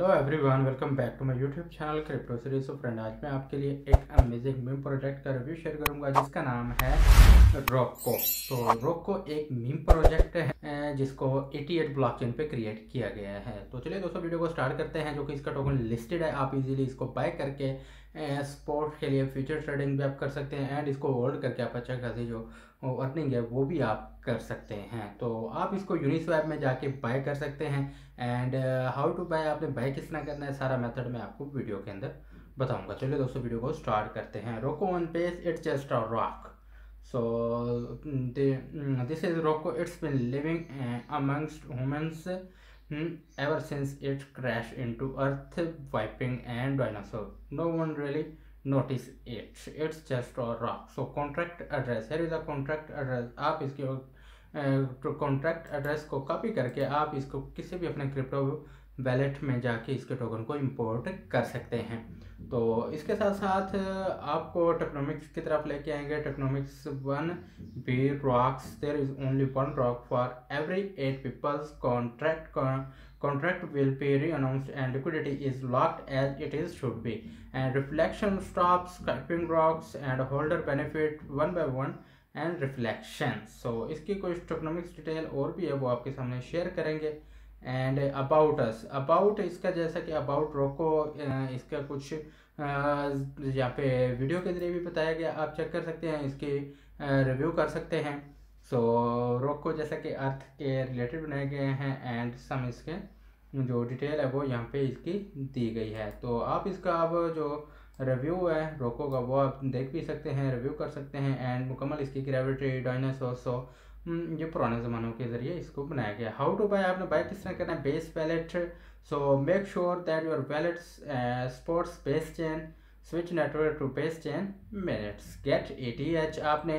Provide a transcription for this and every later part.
Hello everyone welcome back to my YouTube channel crypto series of friend आज मैं आपके लिए एक अमेजिंग मीम प्रोजेक्ट का रिव्यू शेयर करूँगा, जिसका नाम है रोको तो रोको एक मीम प्रोजेक्ट है जिसको 88 ब्लॉकचेन पे क्रिएट किया गया है। तो चलिए दोस्तों वीडियो को स्टार्ट करते हैं, जो कि इसका टोकन लिस्टेड है, आप इजीली इसको बाय करके स्पोर्ट के लिए फ्यूचर ट्रेडिंग भी आप कर सकते हैं एंड इसको होल्ड करके आप अच्छा खासी जो अर्निंग है वो भी आप कर सकते हैं। तो आप इसको यूनिस्वैप में जाके बाय कर सकते हैं एंड हाउ टू बाय आपने बाय किस तरह करना है सारा मेथड मैं आपको वीडियो के अंदर बताऊँगा। चलिए दोस्तों वीडियो को स्टार्ट करते हैं। Rocco on page it's just a rock is Rocco it's been living uh, amongst humans hmm, ever since it crashed into earth wiping and dinosaur no one really noticed it it's just a rock so contract address here is a contract address आप इसके contract address को copy करके आप इसको किसी भी अपने crypto wallet में जाके इसके टोकन को इंपोर्ट कर सकते हैं। तो इसके साथ साथ आपको टेक्नोमिक्स की तरफ़ लेके आएँगे। Tokenomics one B rocks there is only one rock for every eight peoples contract contract will be re-announced and liquidity is locked as it is should be. And reflection stops scalping rocks and holder benefit one by one and reflection so इसकी कुछ tokenomics detail और भी है, वो आपके सामने share करेंगे। And about us about इसका जैसा कि अबाउट रोको इसका कुछ यहाँ पे वीडियो के ज़रिए भी बताया गया। आप चेक कर सकते हैं इसकी रिव्यू कर सकते हैं। सो so, रोको जैसा कि अर्थ के रिलेटेड बनाए गए हैं एंड सम इसके जो डिटेल है वो यहाँ पे इसकी दी गई है। तो आप इसका अब जो रिव्यू है रोको का वो आप देख भी सकते हैं रिव्यू कर सकते हैं एंड मुकम्मल इसकी ग्रेविटी डायनासोर सो ये पुराने ज़मानों के ज़रिए इसको बनाया गया। हाउ टू बाय आपने बाय किस तरह करना है? Base wallet so make sure that your wallet supports base chain switch network to base chain minutes get E T H आपने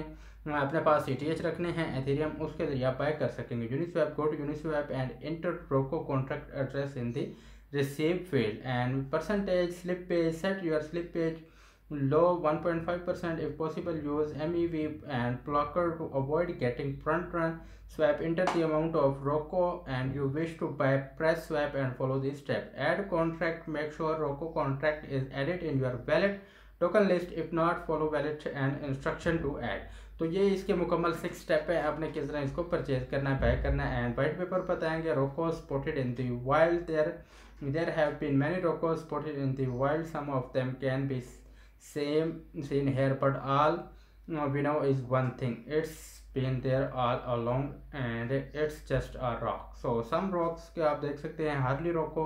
अपने पास ए टी एच रखने हैं एथेरियम उसके ज़रिए आप बाय कर सकेंगे। Uniswap go to Uniswap and enter Rocco contract address in the receive field and percentage, slippage, set your slippage low 1.5 percent if possible use mev and blocker to avoid getting front run swap enter the amount of roco and you wish to buy press swap and follow this step add contract make sure roco contract is added in your wallet token list if not follow wallet and instruction to add तो ये इसके मुकम्मल six step है आपने किस तरह इसको purchase करना है बाय करना है एंड वाइट पेपर बताएंगे रोको spotted in the wild there There have been many rocos spotted in the wild. Some of them can be same seen here, but all we know is one thing. It's been there all along and it's just a rock. So some rocks के आप देख सकते हैं Harley Rocco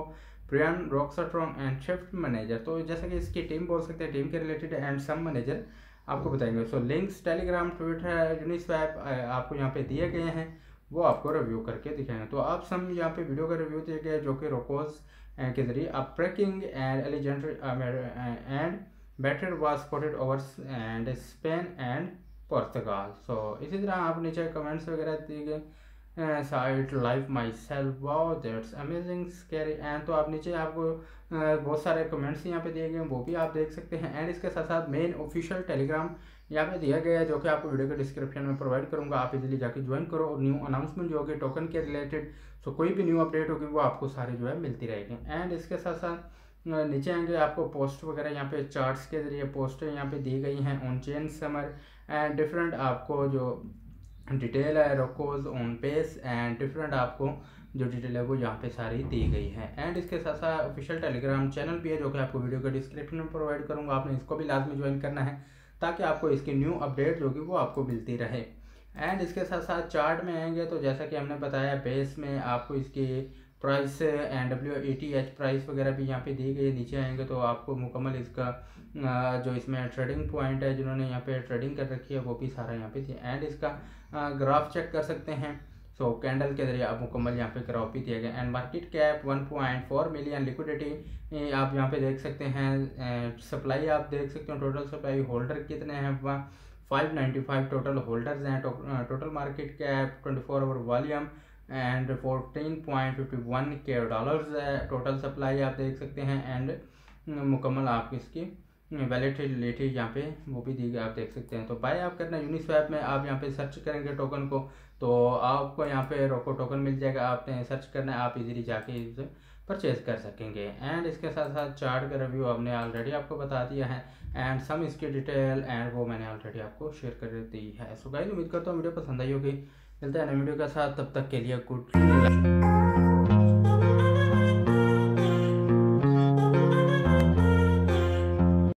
Brian Rockstrong and shift manager तो जैसे कि इसकी team बोल सकते हैं टीम के रिलेटेड एंड सम मैनेजर आपको बताएँगे so links Telegram Twitter Uniswap आपको यहाँ पे दिए गए हैं वो आपको रिव्यू करके दिखाएँगे तो आप सम यहाँ पे वीडियो का रिव्यू दिए गए जो कि रोकोज के ज़रिए a breaking and elegant and batter was spotted over and Spain and Portugal so इसी तरह आप नीचे कमेंट्स वगैरह दिए गए site life my self wow that's amazing scary and तो आप नीचे आपको बहुत सारे कमेंट्स यहाँ पे दिए गए, वो भी आप देख सकते हैं. एंड इसके साथ साथ मेन ऑफिशियल टेलीग्राम यहाँ पे दिया गया है, जो कि आपको वीडियो के डिस्क्रिप्शन में प्रोवाइड करूँगा. आप इजीली जाके ज्वाइन करो और न्यू अनाउंसमेंट जो होगी टोकन के रिलेटेड सो कोई भी न्यू अपडेट होगी, वो आपको सारी जो है मिलती रहेगी. एंड इसके साथ साथ नीचे आएँगे, आपको पोस्ट वगैरह यहाँ पे चार्ट्स के ज़रिए पोस्ट यहाँ पे दी गई हैं on chain summer and different आपको जो डिटेल है रोकोज ऑन पेस एंड डिफरेंट आपको जो डिटेल है, वो यहाँ पे सारी दी गई है। एंड इसके साथ साथ ऑफिशियल टेलीग्राम चैनल भी है, जो कि आपको वीडियो के डिस्क्रिप्शन में प्रोवाइड करूँगा। आपने इसको भी लाजमी ज्वाइन करना है, ताकि आपको इसकी न्यू अपडेट जो कि वो आपको मिलती रहे। एंड इसके साथ साथ चार्ट में आएँगे तो जैसा कि हमने बताया बेस में आपको इसकी price and W A T H price वगैरह भी यहाँ पे दी गई नीचे आएँगे तो आपको मुकम्मल इसका जो इसमें ट्रेडिंग पॉइंट है, जिन्होंने यहाँ पे ट्रेडिंग कर रखी है, वो भी सारा यहाँ पे दिया। एंड इसका ग्राफ चेक कर सकते हैं। सो कैंडल के ज़रिए आप मुकम्मल यहाँ पे ग्राफ भी दिया गया। And market cap 1.4 million liquidity आप यहाँ पे देख सकते हैं सप्लाई आप देख सकते हो टोटल सप्लाई होल्डर कितने हैं five ninety five total holders हैं total market cap twenty four hour volume and fourteen point fifty one K dollars total supply आप देख सकते हैं एंड मुकम्मल आप इसकी वैलिडिटी यहाँ पे, वो भी दी गई, आप देख सकते हैं। तो बाय आप करना यूनिस्वैप में, आप यहाँ पे सर्च करेंगे टोकन को तो आपको यहाँ पे रोको टोकन मिल जाएगा, आपने सर्च करना है, आप इजीली जाके इसे परचेज कर सकेंगे। एंड इसके साथ साथ चार्ट का रिव्यू हमने ऑलरेडी आपको बता दिया है एंड सम इसकी डिटेल एंड वो मैंने ऑलरेडी आपको शेयर कर दी है। सो गाइस उम्मीद करता हूँ वीडियो पसंद आई होगी। मिलते हैं वीडियो के साथ तब तक के लिए गुड